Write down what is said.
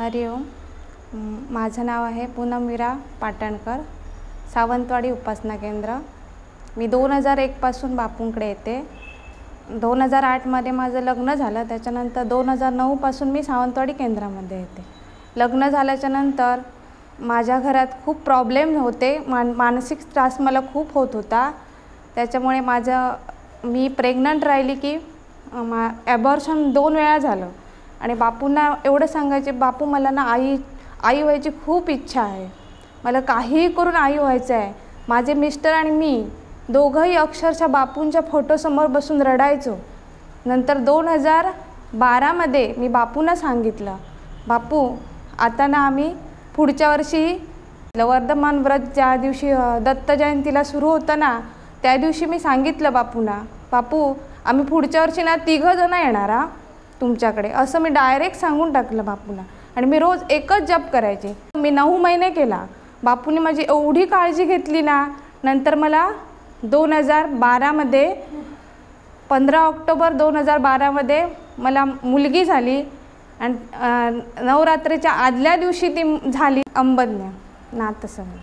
हरिओम ओम. माझं नाव आहे पूनम मीरा पाटणकर सावंतवाडी उपासना केंद्र. मी दोन हजार एकपासून बापूंकडे येते. दोन हजार आठमध्ये माझं लग्न झालं त्याच्यानंतर दोन हजार नऊपासून मी सावंतवाडी केंद्रामध्ये येते. लग्न झाल्याच्यानंतर माझ्या घरात खूप प्रॉब्लेम होते मान मानसिक त्रास मला खूप होत होता. त्याच्यामुळे माझं मी प्रेग्नंट राहिली की मा ॲबॉर्शन दोन वेळा झालं. आणि बापूंना एवढं सांगायचे बापू मला ना आई आई व्हायची खूप इच्छा आहे. मला काहीही करून आई व्हायचं आहे. माझे मिस्टर आणि मी दोघंही अक्षरशः बापूंच्या फोटोसमोर बसून रडायचो. नंतर दोन हजार बारामध्ये मी बापूंना सांगितलं बापू आता ना आम्ही पुढच्या वर्षी वर्धमान व्रत ज्या दिवशी दत्त जयंतीला सुरू होतं ना त्या दिवशी मी सांगितलं बापूंना बापू आम्ही पुढच्या वर्षी ना तिघं जणं येणार हा. तुमच्याकडे. असं मी डायरेक्ट सांगून टाकलं बापूला आणि मी रोज एकच जप करायचे. मी नऊ महिने केला. बापूने माझी एवढी काळजी घेतली ना नंतर मला दोन हजार बारामध्ये पंधरा ऑक्टोबर दोन हजार बारामध्ये मला मुलगी झाली आणि नवरात्रीच्या आदल्या दिवशी ती झाली अंबज्ञ. नाथसंग